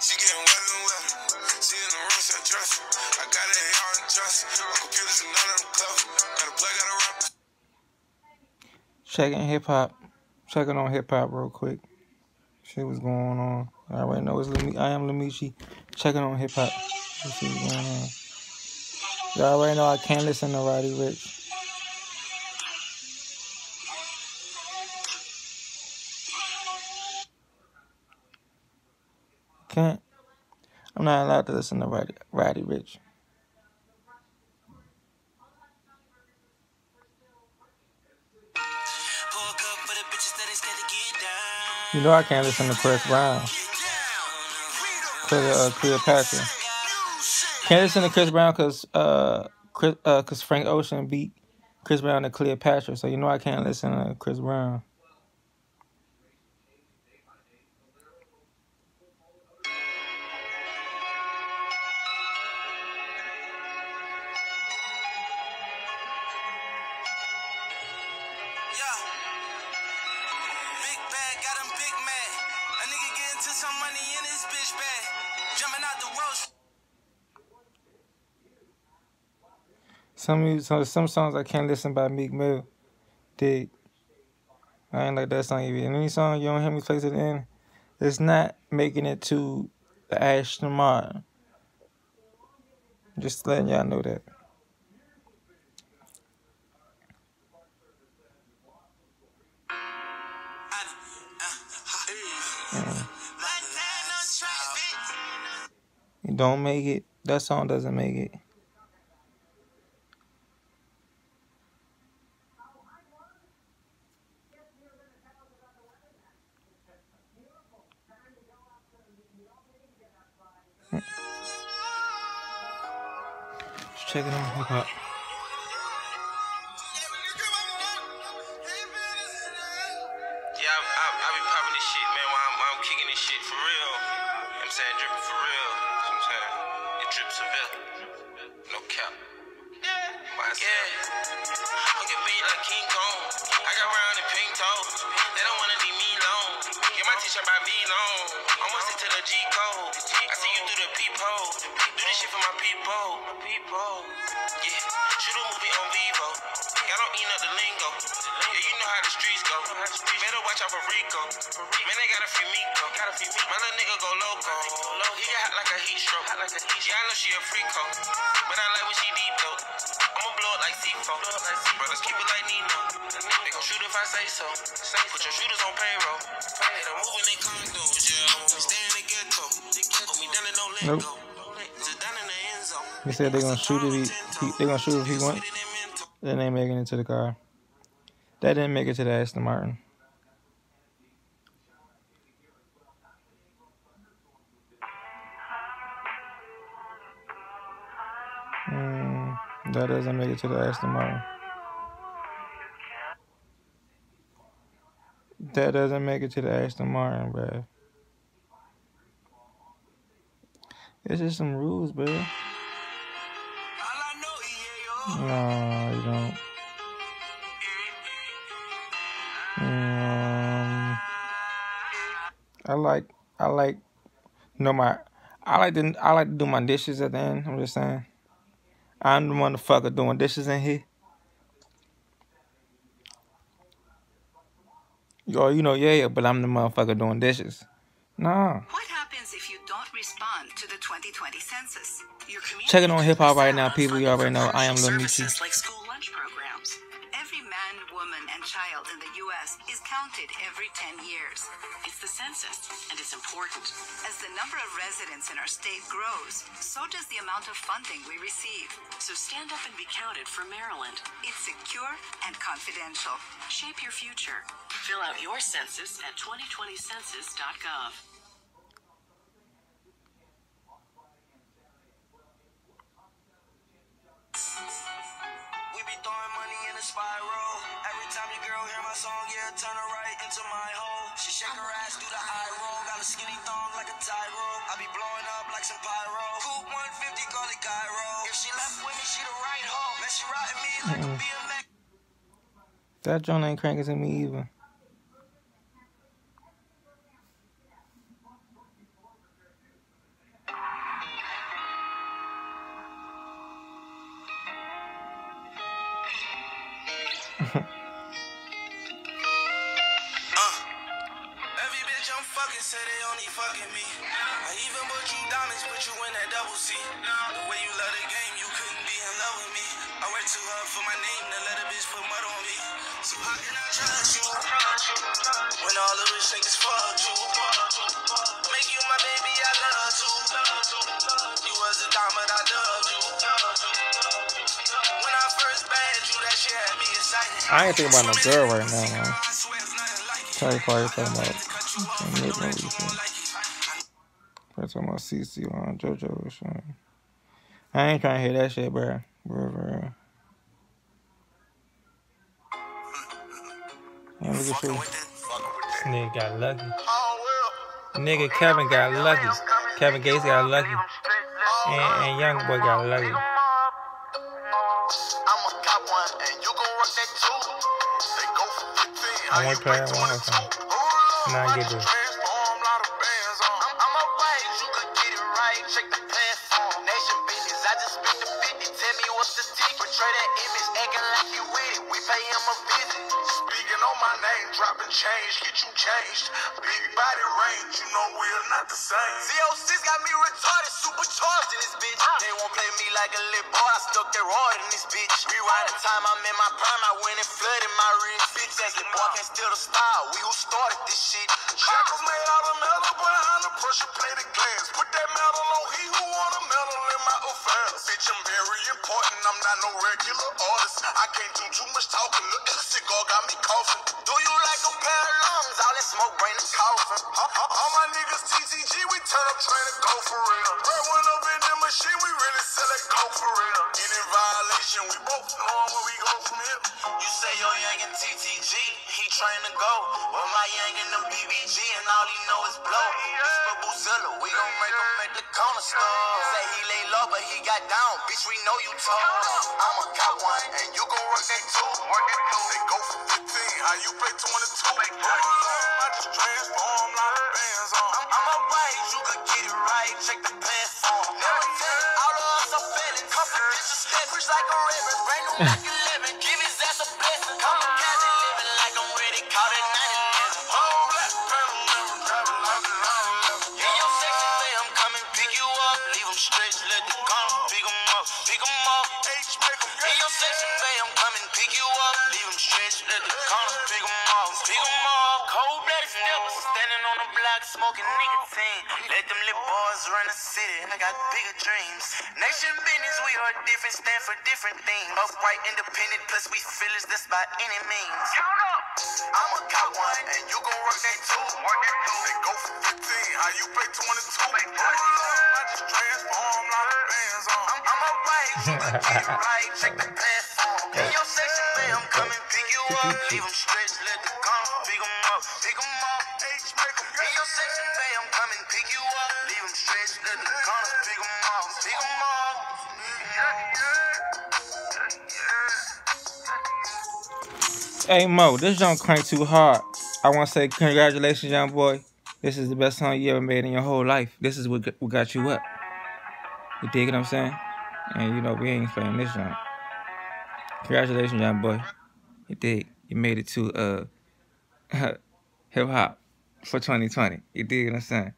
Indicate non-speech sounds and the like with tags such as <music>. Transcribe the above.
She getting wetter and wetter. She in the room, said dress. I got it in and dress. My computers none of them clever. Got a plug, got a rap. Checking hip hop. Checking on hip hop real quick. See what's going on. I already know it's Lemi- I am Lamichi. Checking on hip hop. See what's going on. Y'all already know I can't listen to Roddy Ricch. Can't. I'm not allowed to listen to Roddy, Roddy Ricch. Pour a cup for the bitches that ain't scared to get down. You know I can't listen to Chris Brown. Clear, uh, Cleopatra. Can't listen to Chris Brown because uh, Chris, uh, cause Frank Ocean beat Chris Brown to Cleopatra. So you know I can't listen to Chris Brown. Big bag, got him big mad. A nigga get into some money in his bitch bag. Jumping out the roast. Some some songs I can't listen by Meek Mill. Dig. I ain't like that song either. Any song you don't hear me place it in, it's not making it to the Aston Martin. Just letting y'all know that. Don't make it. That song doesn't make it. Just checking on hip hop. Yeah, I, I, I be popping this shit, man, while I'm, while I'm kicking this shit for real. You know what I'm saying? Dripping for real. What I'm saying? It drips severe. No cap. Yeah. I'm get beat like King Kong. I got round in pink toes. They don't wanna leave me alone. Get my t-shirt by V long. Almost into the G code. I see you through the peephole. Do this shit for my people. My people. Yeah. Watch out for Rico. Man, they got a few Miko. My little nigga go loco. He got hot like a heat stroke. Yeah, I know she a freako. But I like when she deep though. I'ma blow it like C4. Brothers keep it like Nino. They gon' shoot if I say so. Put your shooters on payroll. They don't move in they condos, yeah. Stay in the ghetto. Hold me down and don't let go. Sit down in the end zone. They said they gonna shoot if he, he they gonna shoot if he want. Then they making it to the car. That didn't make it to the Aston Martin. That doesn't make it to the Aston Martin. That doesn't make it to the Aston Martin, bruh. It's just some rules, yo. No, you don't. Um, I like, I like, no my, I like to, I like to do my dishes at the end. I'm just saying, I'm the motherfucker doing dishes in here. Yo, you know, yeah, yeah, but I'm the motherfucker doing dishes. Nah. What happens if you don't respond to the 2020 census? Checking on hip hop right now, people. You already know I am Lil Meichi. like woman, and child in the U.S. is counted every 10 years. It's the census, and it's important. As the number of residents in our state grows, so does the amount of funding we receive. So stand up and be counted for Maryland. It's secure and confidential. Shape your future. Fill out your census at 2020census.gov. We be throwing money in a spiral. Every time your girl hear my song, yeah, turn her right into my hole. She shake her ass, do the eye roll. Got a skinny thong like a tie rope. I be blowing up like some pyro. Coupe 150, call it gyro. If she left with me, she the right hoe. Man, she riding me like a BMX. That joint ain't cranking to me either. Only fucking me. I even bought you diamonds, put you in that double C. The way you love the game, you couldn't be in love with me. I work too hard for my name to let a bitch put mud on me. So how can I trust you? When all the rich niggas fuck you. Make you my baby, I love you. You was a diamond, I loved you. When I first banned you, that shit had me excited. I ain't thinking about no girl right now, man. I swear it's nothing like it. Try to call you talking about. Cut you off, Can't make no like it, reason. like it. Probably talking CC on JoJo or something. I ain't trying to hear that shit, bro. Bro, bro. Man, look at Fucking you. with it, fucking with This nigga got lucky. Oh. Nigga Kevin got lucky. Kevin Gates got lucky. And, and Young Boy got lucky. I'm a cop one, and you gon' rock that too. They go for 15. I want to play that one more time. Now I get this. Transform, lot of bands on. I'm, I'm you could get it right. Check the platform. Nation business, I just spent the 50. Tell me what's the tick. Portray that image, acting like you with it. We pay him a visit. Speaking on my name, dropping change, get you changed. Big body range, you know we're not the same. Z06 got me retarded, supercharged in this bitch. Ah. They won't play me like a little boy, I stuck that rod in this bitch. Rewind the time I'm in my prime, I went and flooded my real bitch. As the boy can't steal the style, we who started this shit. Shackles made out of metal, behind the pressure plated glass. Put that metal on he who want a medal in my affairs. Bitch, I'm very important, I'm not no regular artist. I can't do too much talking, look, cigar got me coughing. Do you like a pair of lungs? All that smoke bring the coffin. All, my niggas TTG, we turn up train to go for real. Red one up in the machine, we really sell that coke for real. Any violation, we both know where we go from here. You say your young and TTG, he train to go. Well, my young and them BBG, and all he know is blow. Make him at the corner store. Say he lay low, but he got down. Bitch, we know you told. I'ma cop one, and you gon' work that too. Work that too. They go for 15, how you pay 22? I just transform, of bands on. I'm, I'm alright, you could get it right. Check the platform. Never tell all of us are failing. Confidential step, preach like a reverend. Brand new <laughs> Leave 'em stretch, let the gun pick 'em up. Pick 'em up. Cold blooded steppers standing on the block, smoking nicotine. Let them little boys run the city. I got bigger dreams. Nation business, we are different, stand for different things. Upright, independent, plus we feelers, that's by any means. Count up. I'm a cop one, and you gon' work that too. Work that too. They go for 15, how you pay 22? I just transform, lot of bands on. I'm, I'm alright, you could get it right. Check the platform. In your section, Leave 'em stretch, let the pick 'em up. Pick 'em up. You. Leave 'em stretch, let the gun pick 'em up. Pick 'em up. Hey Mo, this jump crank too hard. I want to say congratulations, young boy. This is the best song you ever made in your whole life. This is what, what got you up. You dig what I'm saying? And you know we ain't playing this song. Congratulations, young boy. You dig? You made it to uh <laughs> hip hop for 2020. You dig what I'm saying?